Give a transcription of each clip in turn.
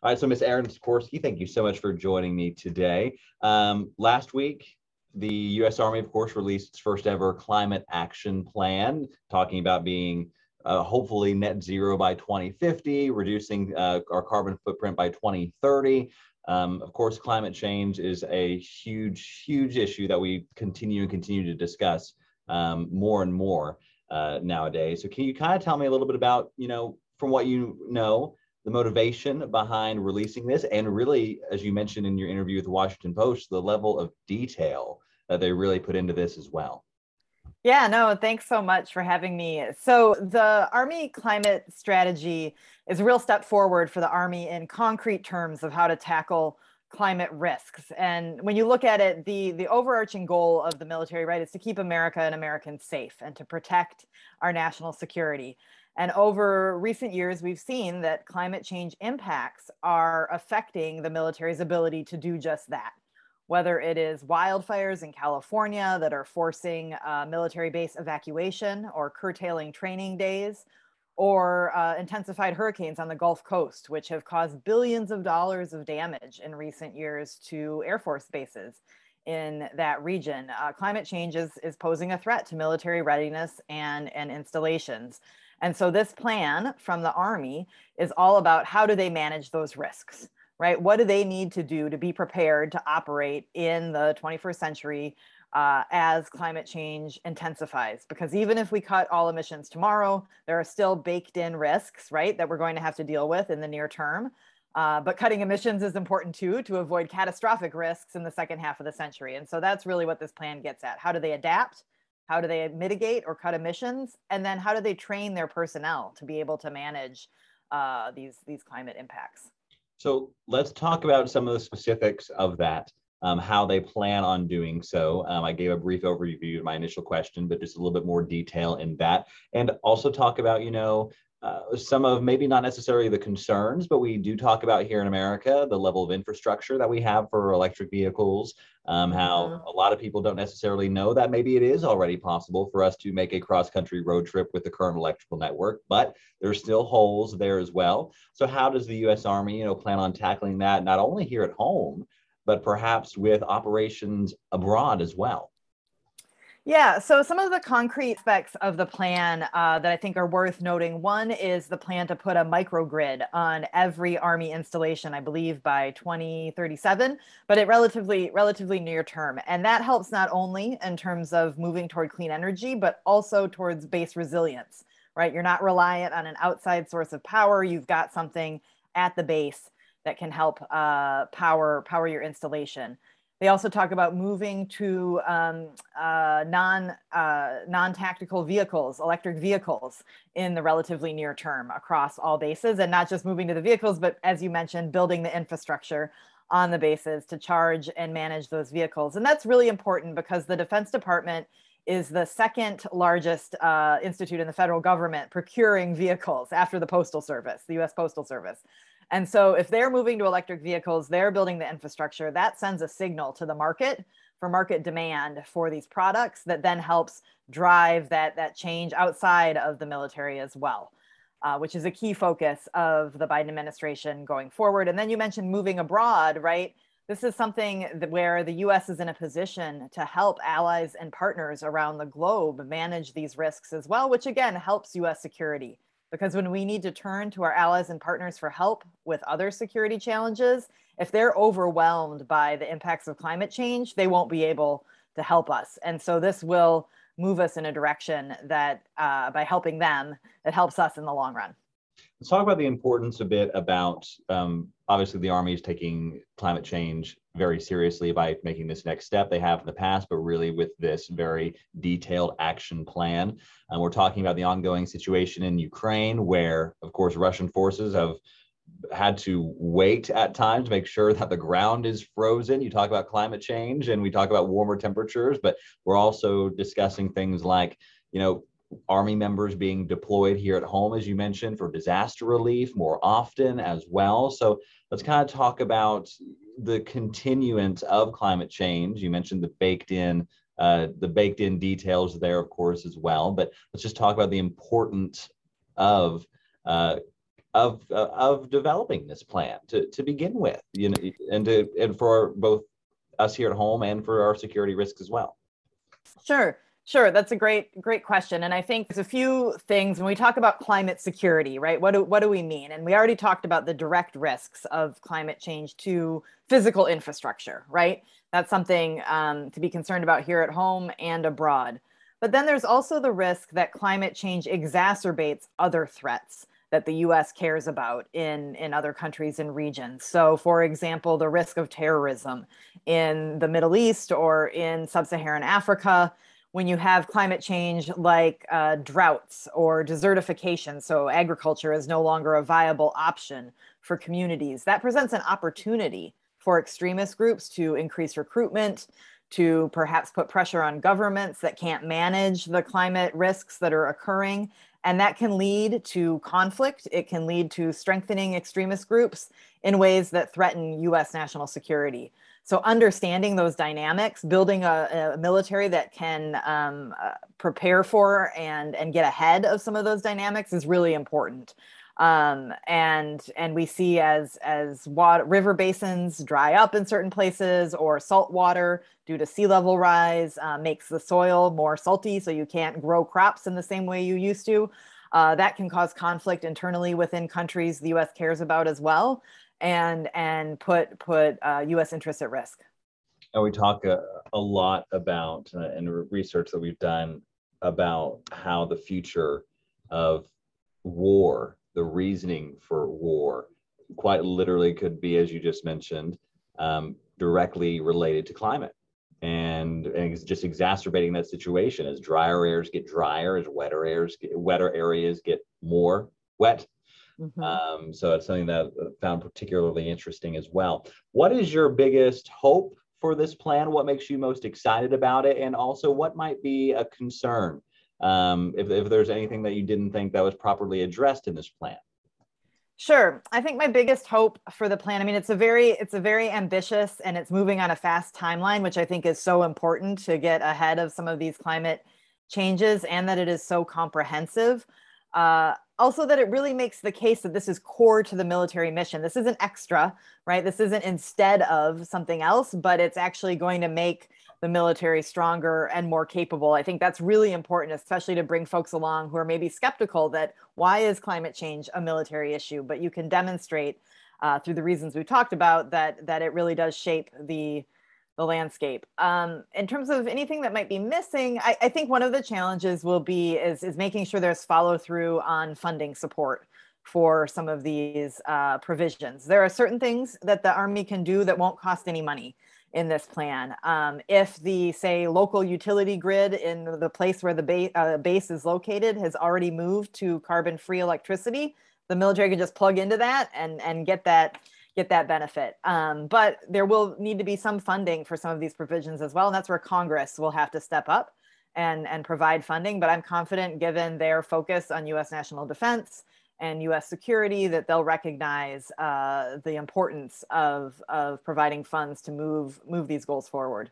All right, so Ms. Erin Sikorsky, thank you so much for joining me today. Um, last week, the U.S. Army, of course, released its first ever climate action plan, talking about being uh, hopefully net zero by 2050, reducing uh, our carbon footprint by 2030. Um, of course, climate change is a huge, huge issue that we continue and continue to discuss um, more and more uh, nowadays. So, can you kind of tell me a little bit about, you know, from what you know, the motivation behind releasing this, and really, as you mentioned in your interview with the Washington Post, the level of detail that they really put into this as well. Yeah, no, thanks so much for having me. So, the Army climate strategy is a real step forward for the Army in concrete terms of how to tackle climate risks. And when you look at it, the, the overarching goal of the military, right, is to keep America and Americans safe and to protect our national security. And over recent years, we've seen that climate change impacts are affecting the military's ability to do just that. Whether it is wildfires in California that are forcing uh, military base evacuation or curtailing training days, or uh, intensified hurricanes on the Gulf Coast, which have caused billions of dollars of damage in recent years to Air Force bases in that region. Uh, climate change is, is posing a threat to military readiness and, and installations. And so this plan from the Army is all about how do they manage those risks, right? What do they need to do to be prepared to operate in the 21st century uh, as climate change intensifies? Because even if we cut all emissions tomorrow, there are still baked in risks, right, that we're going to have to deal with in the near term. Uh, but cutting emissions is important too to avoid catastrophic risks in the second half of the century. And so that's really what this plan gets at. How do they adapt? How do they mitigate or cut emissions? And then how do they train their personnel to be able to manage uh, these, these climate impacts? So let's talk about some of the specifics of that, um, how they plan on doing so. Um, I gave a brief overview of my initial question, but just a little bit more detail in that. And also talk about, you know, uh, some of maybe not necessarily the concerns, but we do talk about here in America the level of infrastructure that we have for electric vehicles. Um, how mm-hmm. a lot of people don't necessarily know that maybe it is already possible for us to make a cross country road trip with the current electrical network, but there's still holes there as well. So, how does the U.S. Army, you know, plan on tackling that not only here at home, but perhaps with operations abroad as well? Yeah, so some of the concrete specs of the plan uh, that I think are worth noting. One is the plan to put a microgrid on every Army installation, I believe by 2037, but it relatively relatively near term, and that helps not only in terms of moving toward clean energy, but also towards base resilience. Right, you're not reliant on an outside source of power. You've got something at the base that can help uh, power power your installation. They also talk about moving to um, uh, non uh, non tactical vehicles, electric vehicles, in the relatively near term across all bases, and not just moving to the vehicles, but as you mentioned, building the infrastructure on the bases to charge and manage those vehicles. And that's really important because the Defense Department is the second largest uh, institute in the federal government procuring vehicles after the Postal Service, the US Postal Service. And so if they're moving to electric vehicles, they're building the infrastructure, that sends a signal to the market for market demand for these products that then helps drive that, that change outside of the military as well. Uh, which is a key focus of the Biden administration going forward. And then you mentioned moving abroad, right? This is something where the US is in a position to help allies and partners around the globe manage these risks as well, which again helps US security because when we need to turn to our allies and partners for help with other security challenges, if they're overwhelmed by the impacts of climate change, they won't be able to help us. And so this will move us in a direction that uh, by helping them, it helps us in the long run. Let's talk about the importance a bit about um, obviously the Army is taking climate change very seriously by making this next step. They have in the past, but really with this very detailed action plan. And we're talking about the ongoing situation in Ukraine, where, of course, Russian forces have had to wait at times to make sure that the ground is frozen. You talk about climate change and we talk about warmer temperatures, but we're also discussing things like, you know, Army members being deployed here at home, as you mentioned, for disaster relief more often as well. So let's kind of talk about the continuance of climate change. You mentioned the baked in uh, the baked in details there, of course, as well. But let's just talk about the importance of uh, of uh, of developing this plan to to begin with, you know, and to and for both us here at home and for our security risks as well. Sure. Sure, that's a great great question, and I think there's a few things when we talk about climate security, right? What do what do we mean? And we already talked about the direct risks of climate change to physical infrastructure, right? That's something um, to be concerned about here at home and abroad. But then there's also the risk that climate change exacerbates other threats that the US cares about in, in other countries and regions. So, for example, the risk of terrorism in the Middle East or in sub Saharan Africa. When you have climate change like uh, droughts or desertification, so agriculture is no longer a viable option for communities, that presents an opportunity for extremist groups to increase recruitment, to perhaps put pressure on governments that can't manage the climate risks that are occurring. And that can lead to conflict. It can lead to strengthening extremist groups in ways that threaten US national security. So, understanding those dynamics, building a, a military that can um, uh, prepare for and, and get ahead of some of those dynamics is really important um, and and we see as as water, river basins dry up in certain places or salt water due to sea level rise uh, makes the soil more salty so you can't grow crops in the same way you used to. Uh, that can cause conflict internally within countries the us cares about as well and and put put uh, us interests at risk. And we talk a, a lot about uh, in research that we've done about how the future of war the reasoning for war quite literally could be, as you just mentioned, um, directly related to climate and, and just exacerbating that situation as drier areas get drier, as wetter areas get, wetter areas get more wet. Mm-hmm. Um, so it's something that I found particularly interesting as well. What is your biggest hope for this plan? What makes you most excited about it? And also, what might be a concern um, if, if there's anything that you didn't think that was properly addressed in this plan. Sure. I think my biggest hope for the plan, I mean, it's a very, it's a very ambitious and it's moving on a fast timeline, which I think is so important to get ahead of some of these climate changes and that it is so comprehensive. Uh, also that it really makes the case that this is core to the military mission. This isn't extra, right? This isn't instead of something else, but it's actually going to make the military stronger and more capable. I think that's really important, especially to bring folks along who are maybe skeptical that why is climate change a military issue? But you can demonstrate uh, through the reasons we've talked about that that it really does shape the the landscape. Um, in terms of anything that might be missing, I, I, think one of the challenges will be is, is making sure there's follow through on funding support for some of these uh, provisions. There are certain things that the Army can do that won't cost any money in this plan. Um, if the, say, local utility grid in the place where the ba- uh, base is located has already moved to carbon-free electricity, the military can just plug into that and, and get that get that benefit. Um, but there will need to be some funding for some of these provisions as well, and that's where Congress will have to step up and, and provide funding. But I'm confident, given their focus on U.S. national defense, and U.S. security that they'll recognize uh, the importance of of providing funds to move move these goals forward.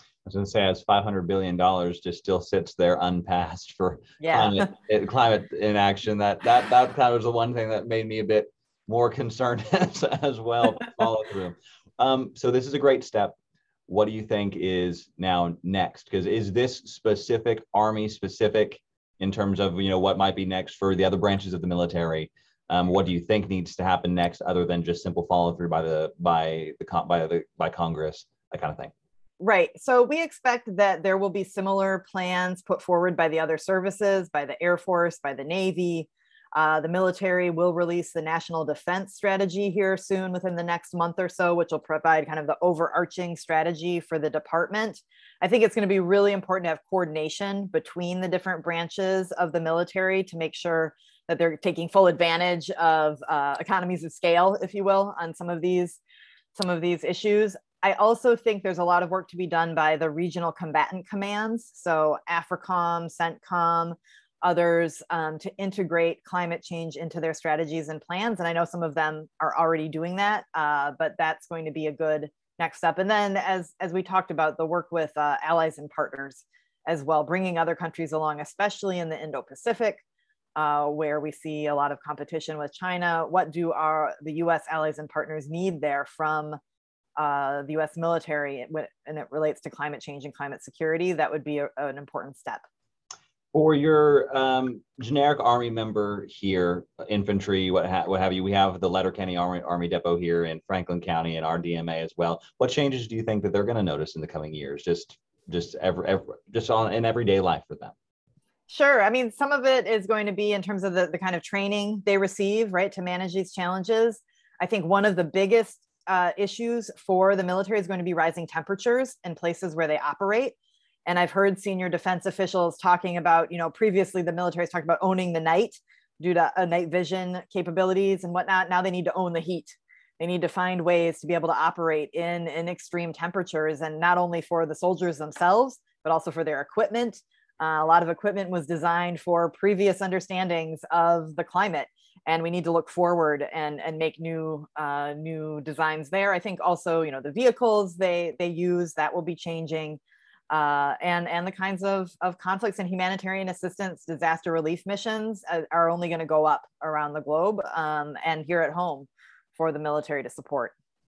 I was going to say, as five hundred billion dollars just still sits there unpassed for yeah. climate, climate inaction. That that that kind of was the one thing that made me a bit more concerned as, as well. Follow through. Um, so this is a great step. What do you think is now next? Because is this specific army specific? In terms of you know what might be next for the other branches of the military. Um, what do you think needs to happen next, other than just simple follow through by the by the by the by Congress, that kind of thing? Right. So we expect that there will be similar plans put forward by the other services, by the Air Force, by the Navy. Uh, the military will release the national defense strategy here soon within the next month or so, which will provide kind of the overarching strategy for the department. I think it's going to be really important to have coordination between the different branches of the military to make sure that they're taking full advantage of uh, economies of scale, if you will, on some of these some of these issues. I also think there's a lot of work to be done by the regional combatant commands, so AFRICOM, CENTCOM, others um, to integrate climate change into their strategies and plans. And I know some of them are already doing that, uh, but that's going to be a good next step. And then as, as we talked about the work with uh, allies and partners as well, bringing other countries along, especially in the Indo-Pacific, uh, where we see a lot of competition with China. What do our the U.S. allies and partners need there from uh, the U.S. military, and it relates to climate change and climate security? That would be a, an important step. For your um, generic Army member here, infantry, what, ha- what have you, we have the Letterkenny Army, Army Depot here in Franklin County and our DMA as well. What changes do you think that they're going to notice in the coming years? Just, just every, every just on in everyday life for them. Sure. I mean, some of it is going to be in terms of the, the kind of training they receive, right, to manage these challenges. I think one of the biggest uh, issues for the military is going to be rising temperatures in places where they operate. And I've heard senior defense officials talking about, you know, previously the military has talked about owning the night due to a night vision capabilities and whatnot. Now they need to own the heat. They need to find ways to be able to operate in, in extreme temperatures and not only for the soldiers themselves, but also for their equipment uh, a lot of equipment was designed for previous understandings of the climate, and we need to look forward and and make new uh, new designs there. I think also, you know, the vehicles they they use that will be changing, uh, and and the kinds of of conflicts and humanitarian assistance, disaster relief missions uh, are only going to go up around the globe um, and here at home for the military to support.